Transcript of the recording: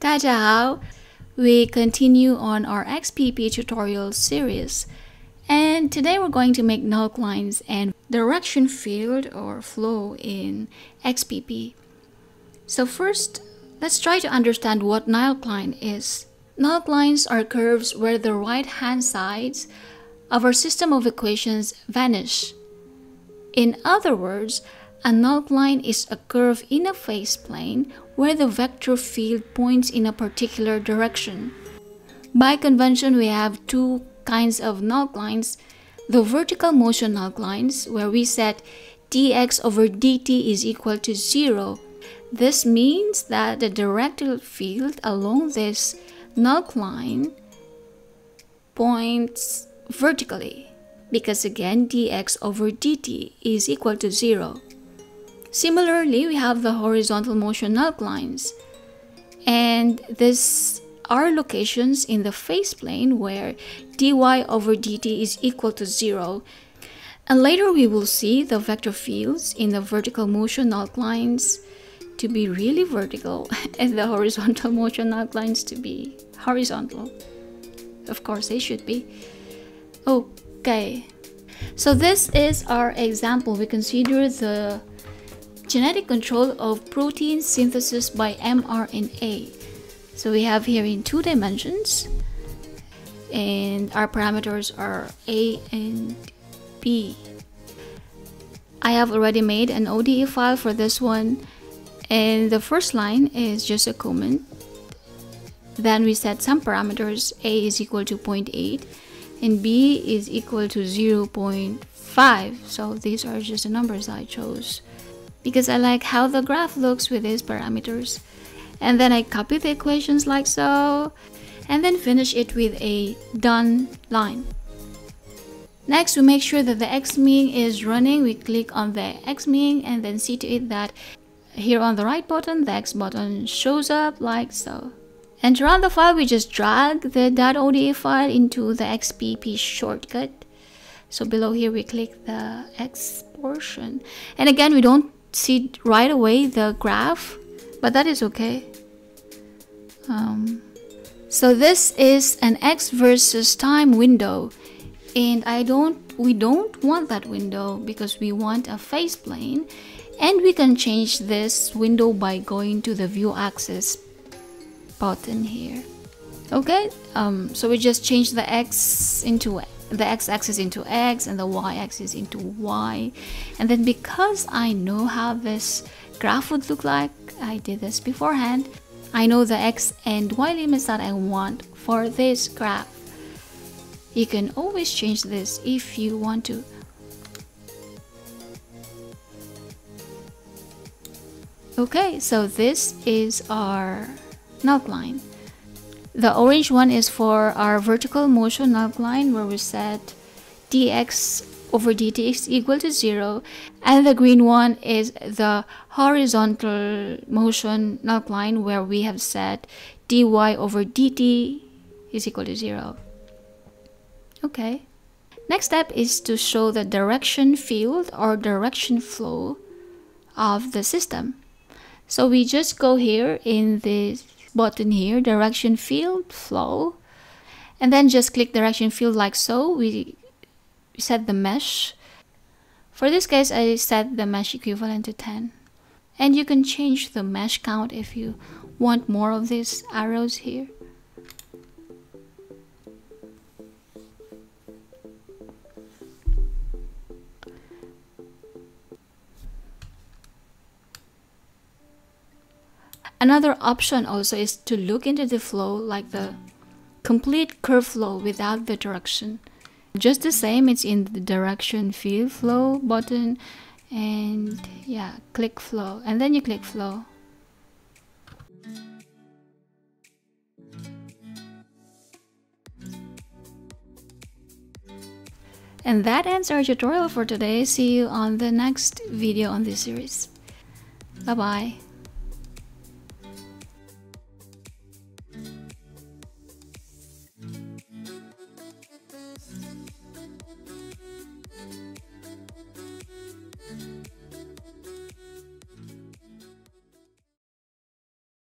Dajahao! We continue on our XPP tutorial series and today we're going to make nullclines and direction field or flow in XPP. So first, let's try to understand what nullcline is. Nullclines are curves where the right-hand sides of our system of equations vanish. In other words, a nullcline is a curve in a phase plane where the vector field points in a particular direction. By convention, we have two kinds of nullclines. The vertical motion nullclines, where we set dx over dt is equal to 0. This means that the directed field along this nullcline points vertically because again dx over dt is equal to 0. Similarly, we have the horizontal motion nullclines. And these are locations in the phase plane where dy over dt is equal to 0. And later we will see the vector fields in the vertical motion nullclines to be really vertical and the horizontal motion nullclines to be horizontal. Of course, they should be. Okay. So this is our example. We consider the genetic control of protein synthesis by mRNA. So we have here in two dimensions and our parameters are A and B. I have already made an ODE file for this one and the first line is just a comment. Then we set some parameters A is equal to 0.8 and B is equal to 0.5 so these are just the numbers I chose because I like how the graph looks with these parameters. And then I copy the equations like so, and then finish it with a done line. Next, we make sure that the Xming is running. We click on the Xming and then see to it that here on the right button, the x button shows up like so. And to run the file, we just drag the .ode file into the XPP shortcut. So below here, we click the X portion. And again, we don't see right away the graph, but that is okay. Um, so this is an x versus time window. And I don't we don't want that window because we want a phase plane. And we can change this window by going to the view axis button here. Okay? Um, so we just change the x into the x-axis into x and the y-axis into y. And then because I know how this graph would look like I did this beforehand I know the x and y limits that I want for this graph. You can always change this if you want to. Okay so this is our nullcline. The orange one is for our vertical motion line where we set dx over dt is equal to 0 and the green one is the horizontal motion nullcline where we have set dy over dt is equal to 0. Okay. Next step is to show the direction field or direction flow of the system. So we just go here in this button here, direction field, flow. And then just click direction field like so. We set the mesh. For this case, I set the mesh equivalent to 10. And you can change the mesh count if you want more of these arrows here. Another option also is to look into the flow like the complete curve flow without the direction. Just the same, it's in the direction field flow button and yeah, click flow and then you click flow. And that ends our tutorial for today. See you on the next video on this series. Bye bye.